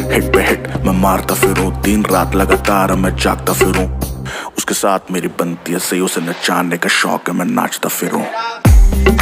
Hit पे hit मैं मारता फिरूं। दिन रात लगातार मैं जागता फिरूं। उसके साथ मेरी बनती है, सही उसे नचाने का शौक है, मैं नाचता फिरूं।